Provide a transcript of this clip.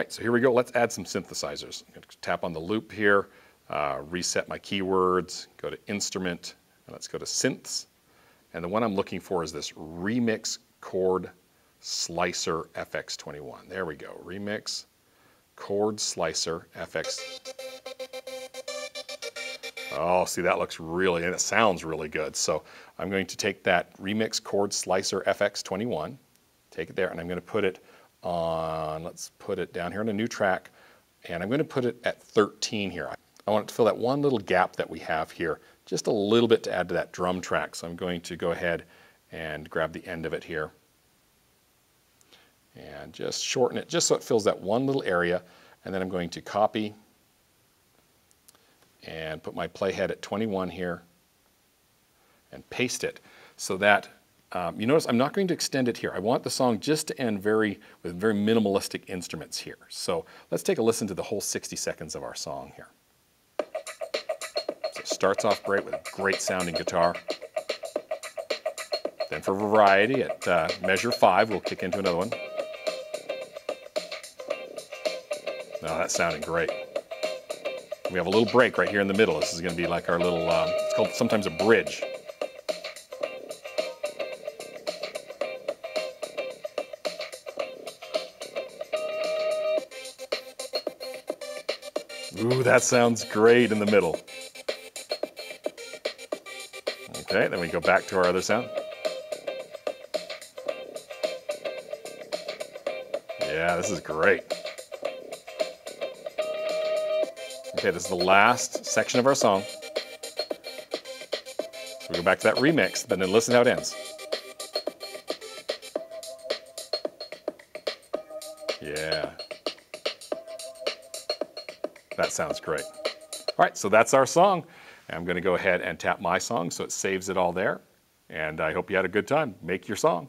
right, so here we go. Let's add some synthesizers. I'm going to tap on the loop here, uh, reset my keywords, go to Instrument, and let's go to Synths. And the one I'm looking for is this Remix Chord Slicer FX21. There we go, Remix Chord Slicer FX. Oh, see, that looks really, and it sounds really good. So I'm going to take that Remix Chord Slicer FX21, take it there, and I'm going to put it on, let's put it down here on a new track, and I'm going to put it at 13 here. I want it to fill that one little gap that we have here, just a little bit to add to that drum track. So I'm going to go ahead and grab the end of it here and just shorten it just so it fills that one little area. And then I'm going to copy and put my playhead at 21 here and paste it so that um, you notice I'm not going to extend it here. I want the song just to end very with very minimalistic instruments here. So let's take a listen to the whole 60 seconds of our song here. So it starts off great with a great sounding guitar. Then for variety at uh, measure five, we'll kick into another one. Oh, that's sounding great. We have a little break right here in the middle. This is going to be like our little, um, it's called sometimes a bridge. Ooh, that sounds great in the middle. Okay, then we go back to our other sound. Yeah, this is great. Okay, this is the last section of our song. So we go back to that remix, but then listen how it ends. Yeah. That sounds great. All right, so that's our song. I'm going to go ahead and tap my song so it saves it all there. And I hope you had a good time. Make your song.